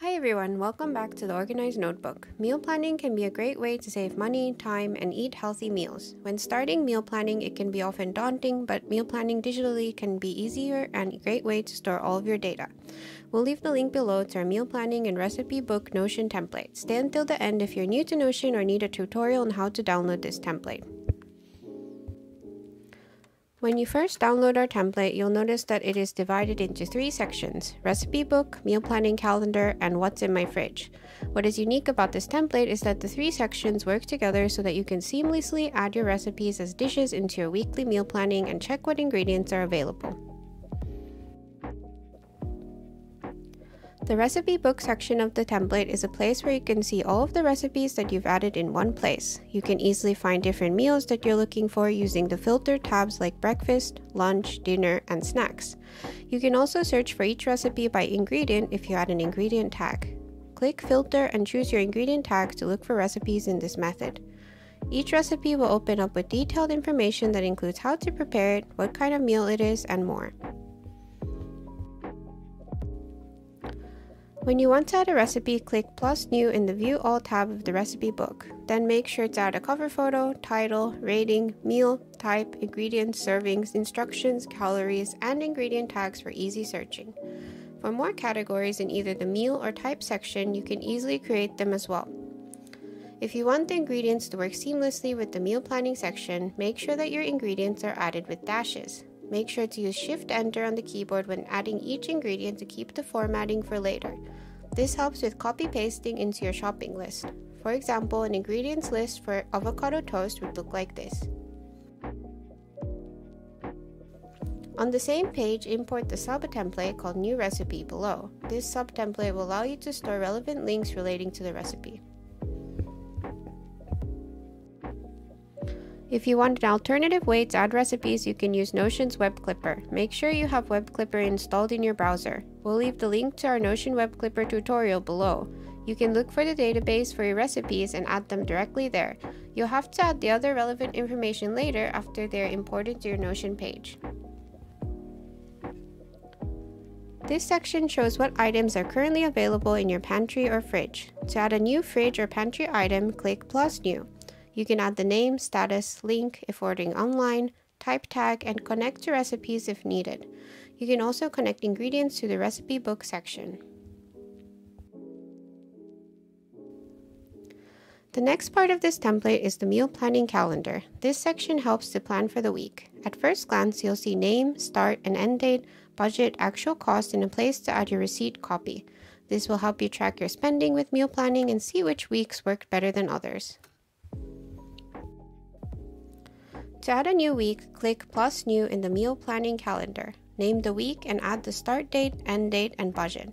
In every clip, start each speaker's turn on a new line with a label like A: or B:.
A: Hi everyone, welcome back to the Organized Notebook. Meal planning can be a great way to save money, time, and eat healthy meals. When starting meal planning, it can be often daunting, but meal planning digitally can be easier and a great way to store all of your data. We'll leave the link below to our meal planning and recipe book Notion template. Stay until the end if you're new to Notion or need a tutorial on how to download this template. When you first download our template, you'll notice that it is divided into three sections recipe book, meal planning calendar, and what's in my fridge. What is unique about this template is that the three sections work together so that you can seamlessly add your recipes as dishes into your weekly meal planning and check what ingredients are available. The recipe book section of the template is a place where you can see all of the recipes that you've added in one place. You can easily find different meals that you're looking for using the filter tabs like breakfast, lunch, dinner, and snacks. You can also search for each recipe by ingredient if you add an ingredient tag. Click filter and choose your ingredient tag to look for recipes in this method. Each recipe will open up with detailed information that includes how to prepare it, what kind of meal it is, and more. When you want to add a recipe, click plus new in the view all tab of the recipe book. Then make sure to add a cover photo, title, rating, meal, type, ingredients, servings, instructions, calories, and ingredient tags for easy searching. For more categories in either the meal or type section, you can easily create them as well. If you want the ingredients to work seamlessly with the meal planning section, make sure that your ingredients are added with dashes. Make sure to use Shift Enter on the keyboard when adding each ingredient to keep the formatting for later. This helps with copy pasting into your shopping list. For example, an ingredients list for avocado toast would look like this. On the same page, import the sub-template called New Recipe below. This sub-template will allow you to store relevant links relating to the recipe. If you want an alternative way to add recipes, you can use Notion's Web Clipper. Make sure you have Web Clipper installed in your browser. We'll leave the link to our Notion Web Clipper tutorial below. You can look for the database for your recipes and add them directly there. You'll have to add the other relevant information later after they're imported to your Notion page. This section shows what items are currently available in your pantry or fridge. To add a new fridge or pantry item, click plus new. You can add the name, status, link if ordering online, type tag, and connect to recipes if needed. You can also connect ingredients to the recipe book section. The next part of this template is the meal planning calendar. This section helps to plan for the week. At first glance, you'll see name, start and end date, budget, actual cost, and a place to add your receipt copy. This will help you track your spending with meal planning and see which weeks worked better than others. To add a new week, click plus new in the meal planning calendar. Name the week and add the start date, end date, and budget.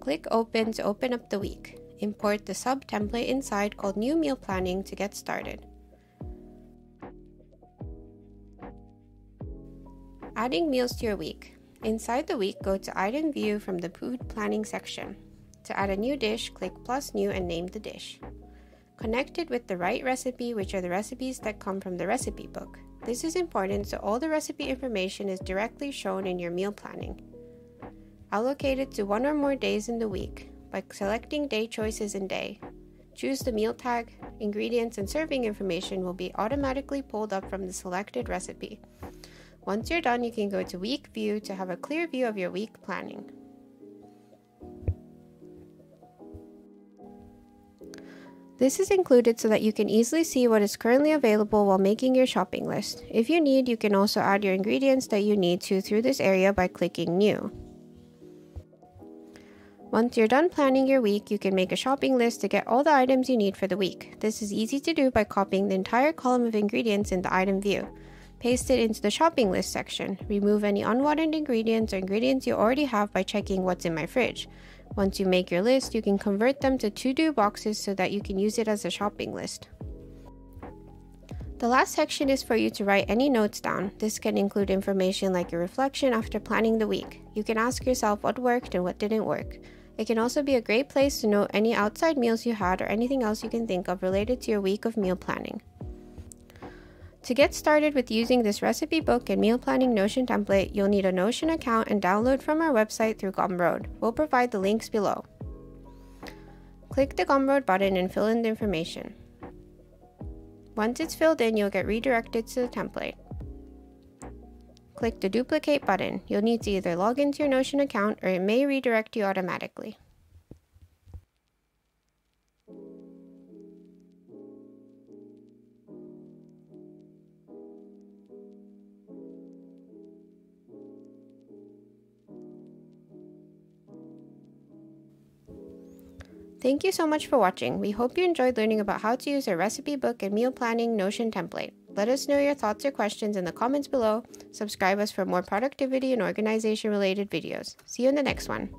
A: Click open to open up the week. Import the sub template inside called new meal planning to get started. Adding meals to your week. Inside the week, go to item view from the food planning section. To add a new dish, click plus new and name the dish. Connect it with the right recipe, which are the recipes that come from the recipe book. This is important so all the recipe information is directly shown in your meal planning. Allocate it to one or more days in the week by selecting day choices in day. Choose the meal tag, ingredients, and serving information will be automatically pulled up from the selected recipe. Once you're done, you can go to Week View to have a clear view of your week planning. This is included so that you can easily see what is currently available while making your shopping list. If you need, you can also add your ingredients that you need to through this area by clicking New. Once you're done planning your week, you can make a shopping list to get all the items you need for the week. This is easy to do by copying the entire column of ingredients in the item view. Paste it into the shopping list section. Remove any unwanted ingredients or ingredients you already have by checking what's in my fridge. Once you make your list, you can convert them to to-do boxes so that you can use it as a shopping list. The last section is for you to write any notes down. This can include information like your reflection after planning the week. You can ask yourself what worked and what didn't work. It can also be a great place to note any outside meals you had or anything else you can think of related to your week of meal planning. To get started with using this recipe book and meal planning Notion template, you'll need a Notion account and download from our website through Gumroad. We'll provide the links below. Click the Gumroad button and fill in the information. Once it's filled in, you'll get redirected to the template. Click the Duplicate button. You'll need to either log into your Notion account or it may redirect you automatically. Thank you so much for watching. We hope you enjoyed learning about how to use a recipe book and meal planning Notion template. Let us know your thoughts or questions in the comments below. Subscribe us for more productivity and organization related videos. See you in the next one.